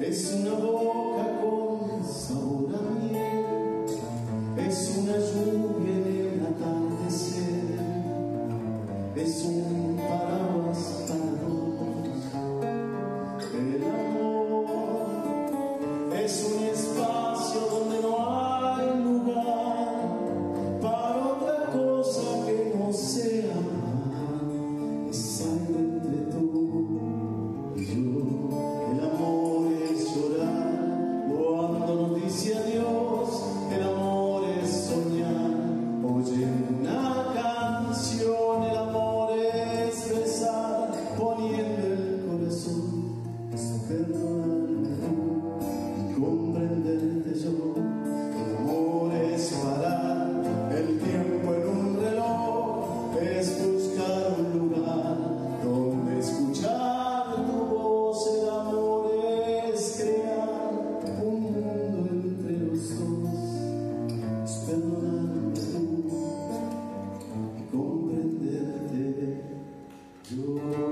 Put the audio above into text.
es una boca con sabor a miel, es una lluvia en el atardecer, es un En una canción el amor es besar, poniendo el corazón, es perdonarme y comprenderte yo. El amor es parar el tiempo en un reloj, es buscar un lugar donde escuchar tu voz. El amor es crear un mundo entre los dos. Do